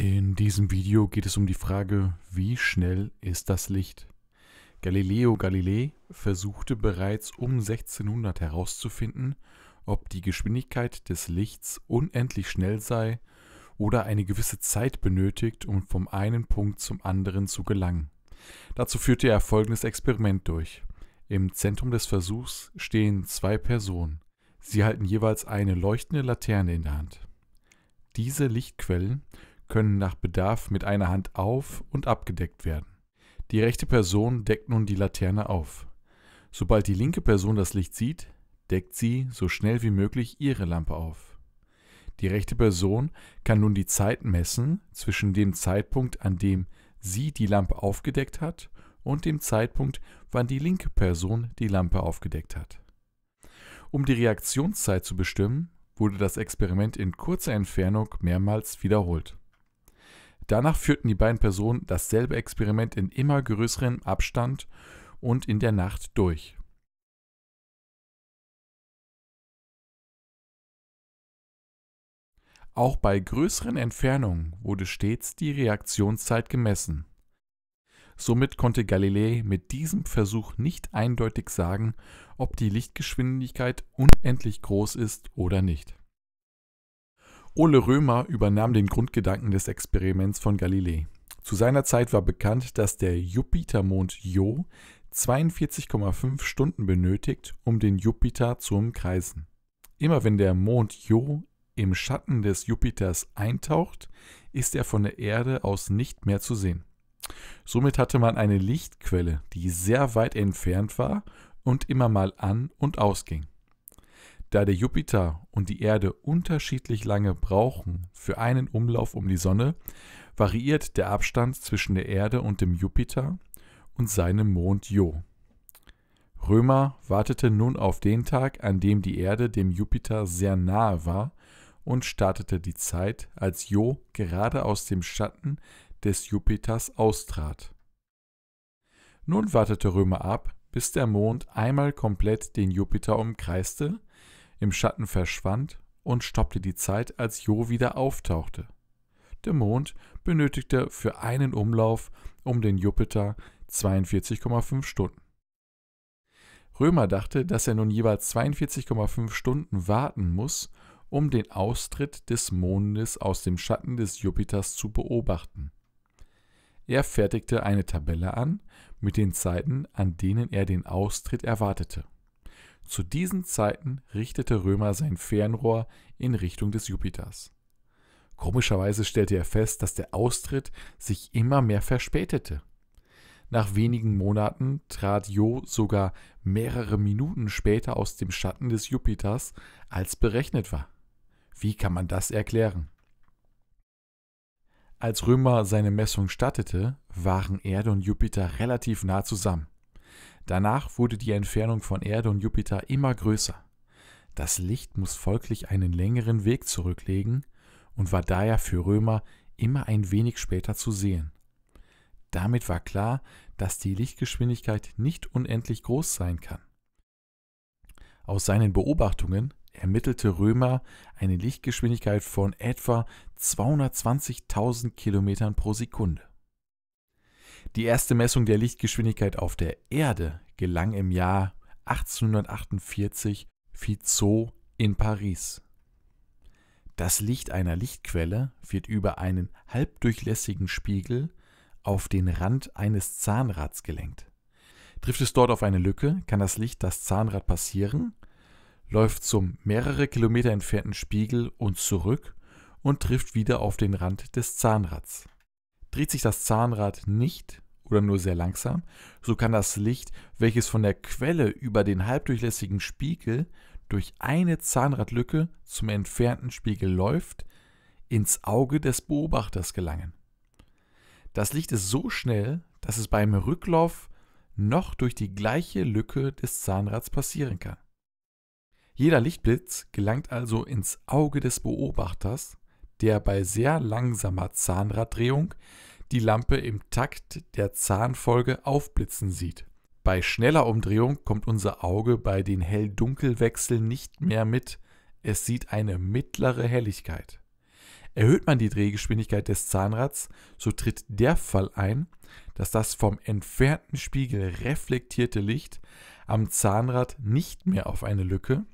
In diesem Video geht es um die Frage, wie schnell ist das Licht? Galileo Galilei versuchte bereits um 1600 herauszufinden, ob die Geschwindigkeit des Lichts unendlich schnell sei oder eine gewisse Zeit benötigt, um vom einen Punkt zum anderen zu gelangen. Dazu führte er folgendes Experiment durch. Im Zentrum des Versuchs stehen zwei Personen. Sie halten jeweils eine leuchtende Laterne in der Hand. Diese Lichtquellen können nach Bedarf mit einer Hand auf und abgedeckt werden. Die rechte Person deckt nun die Laterne auf. Sobald die linke Person das Licht sieht, deckt sie so schnell wie möglich ihre Lampe auf. Die rechte Person kann nun die Zeit messen zwischen dem Zeitpunkt, an dem sie die Lampe aufgedeckt hat, und dem Zeitpunkt, wann die linke Person die Lampe aufgedeckt hat. Um die Reaktionszeit zu bestimmen, wurde das Experiment in kurzer Entfernung mehrmals wiederholt. Danach führten die beiden Personen dasselbe Experiment in immer größerem Abstand und in der Nacht durch. Auch bei größeren Entfernungen wurde stets die Reaktionszeit gemessen. Somit konnte Galilei mit diesem Versuch nicht eindeutig sagen, ob die Lichtgeschwindigkeit unendlich groß ist oder nicht. Ole Römer übernahm den Grundgedanken des Experiments von Galilei. Zu seiner Zeit war bekannt, dass der Jupitermond Io 42,5 Stunden benötigt, um den Jupiter zu umkreisen. Immer wenn der Mond Io im Schatten des Jupiters eintaucht, ist er von der Erde aus nicht mehr zu sehen. Somit hatte man eine Lichtquelle, die sehr weit entfernt war und immer mal an und ausging. Da der Jupiter und die Erde unterschiedlich lange brauchen für einen Umlauf um die Sonne, variiert der Abstand zwischen der Erde und dem Jupiter und seinem Mond Jo. Römer wartete nun auf den Tag, an dem die Erde dem Jupiter sehr nahe war und startete die Zeit, als Jo gerade aus dem Schatten des Jupiters austrat. Nun wartete Römer ab, bis der Mond einmal komplett den Jupiter umkreiste im Schatten verschwand und stoppte die Zeit, als Jo wieder auftauchte. Der Mond benötigte für einen Umlauf um den Jupiter 42,5 Stunden. Römer dachte, dass er nun jeweils 42,5 Stunden warten muss, um den Austritt des Mondes aus dem Schatten des Jupiters zu beobachten. Er fertigte eine Tabelle an mit den Zeiten, an denen er den Austritt erwartete. Zu diesen Zeiten richtete Römer sein Fernrohr in Richtung des Jupiters. Komischerweise stellte er fest, dass der Austritt sich immer mehr verspätete. Nach wenigen Monaten trat Jo sogar mehrere Minuten später aus dem Schatten des Jupiters, als berechnet war. Wie kann man das erklären? Als Römer seine Messung stattete, waren Erde und Jupiter relativ nah zusammen. Danach wurde die Entfernung von Erde und Jupiter immer größer. Das Licht muss folglich einen längeren Weg zurücklegen und war daher für Römer immer ein wenig später zu sehen. Damit war klar, dass die Lichtgeschwindigkeit nicht unendlich groß sein kann. Aus seinen Beobachtungen ermittelte Römer eine Lichtgeschwindigkeit von etwa 220.000 Kilometern pro Sekunde. Die erste Messung der Lichtgeschwindigkeit auf der Erde gelang im Jahr 1848 Fizeau in Paris. Das Licht einer Lichtquelle wird über einen halbdurchlässigen Spiegel auf den Rand eines Zahnrads gelenkt. Trifft es dort auf eine Lücke, kann das Licht das Zahnrad passieren, läuft zum mehrere Kilometer entfernten Spiegel und zurück und trifft wieder auf den Rand des Zahnrads. Dreht sich das Zahnrad nicht oder nur sehr langsam, so kann das Licht, welches von der Quelle über den halbdurchlässigen Spiegel durch eine Zahnradlücke zum entfernten Spiegel läuft, ins Auge des Beobachters gelangen. Das Licht ist so schnell, dass es beim Rücklauf noch durch die gleiche Lücke des Zahnrads passieren kann. Jeder Lichtblitz gelangt also ins Auge des Beobachters, der bei sehr langsamer Zahnraddrehung die Lampe im Takt der Zahnfolge aufblitzen sieht. Bei schneller Umdrehung kommt unser Auge bei den Hell-Dunkel-Wechseln nicht mehr mit, es sieht eine mittlere Helligkeit. Erhöht man die Drehgeschwindigkeit des Zahnrads, so tritt der Fall ein, dass das vom entfernten Spiegel reflektierte Licht am Zahnrad nicht mehr auf eine Lücke,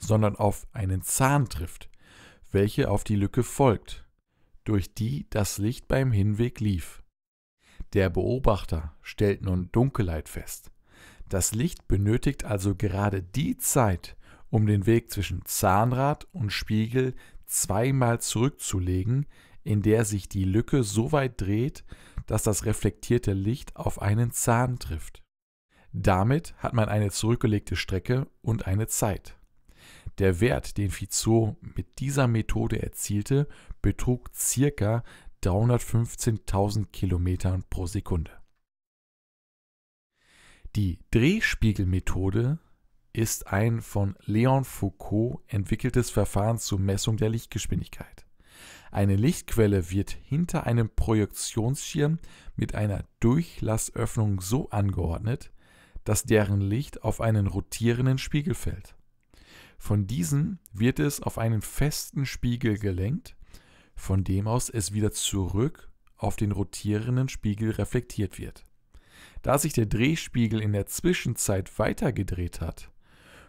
sondern auf einen Zahn trifft, welche auf die Lücke folgt, durch die das Licht beim Hinweg lief. Der Beobachter stellt nun Dunkelheit fest. Das Licht benötigt also gerade die Zeit, um den Weg zwischen Zahnrad und Spiegel zweimal zurückzulegen, in der sich die Lücke so weit dreht, dass das reflektierte Licht auf einen Zahn trifft. Damit hat man eine zurückgelegte Strecke und eine Zeit. Der Wert, den Fizeau mit dieser Methode erzielte, betrug ca. 315.000 Kilometern pro Sekunde. Die Drehspiegelmethode ist ein von Leon Foucault entwickeltes Verfahren zur Messung der Lichtgeschwindigkeit. Eine Lichtquelle wird hinter einem Projektionsschirm mit einer Durchlassöffnung so angeordnet, dass deren Licht auf einen rotierenden Spiegel fällt. Von diesem wird es auf einen festen Spiegel gelenkt, von dem aus es wieder zurück auf den rotierenden Spiegel reflektiert wird. Da sich der Drehspiegel in der Zwischenzeit weitergedreht hat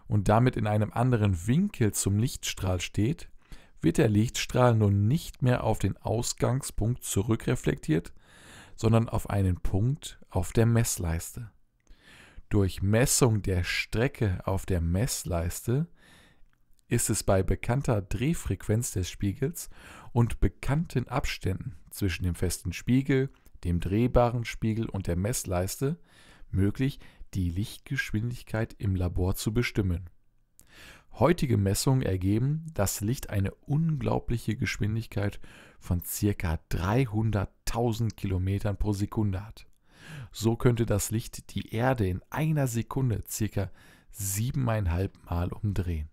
und damit in einem anderen Winkel zum Lichtstrahl steht, wird der Lichtstrahl nun nicht mehr auf den Ausgangspunkt zurückreflektiert, sondern auf einen Punkt auf der Messleiste. Durch Messung der Strecke auf der Messleiste ist es bei bekannter Drehfrequenz des Spiegels und bekannten Abständen zwischen dem festen Spiegel, dem drehbaren Spiegel und der Messleiste möglich, die Lichtgeschwindigkeit im Labor zu bestimmen. Heutige Messungen ergeben, dass Licht eine unglaubliche Geschwindigkeit von ca. 300.000 Kilometern pro Sekunde hat. So könnte das Licht die Erde in einer Sekunde ca. siebeneinhalb Mal umdrehen.